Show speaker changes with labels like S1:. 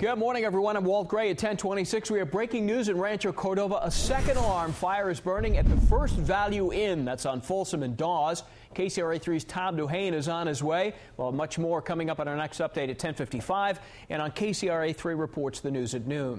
S1: Good morning, everyone. I'm Walt Gray at 1026. We have breaking news in Rancho Cordova. A second alarm fire is burning at the First Value Inn that's on Folsom and Dawes. KCRA 3's Tom DuHain is on his way. Well, much more coming up on our next update at 1055 and on KCRA 3 reports the news at noon.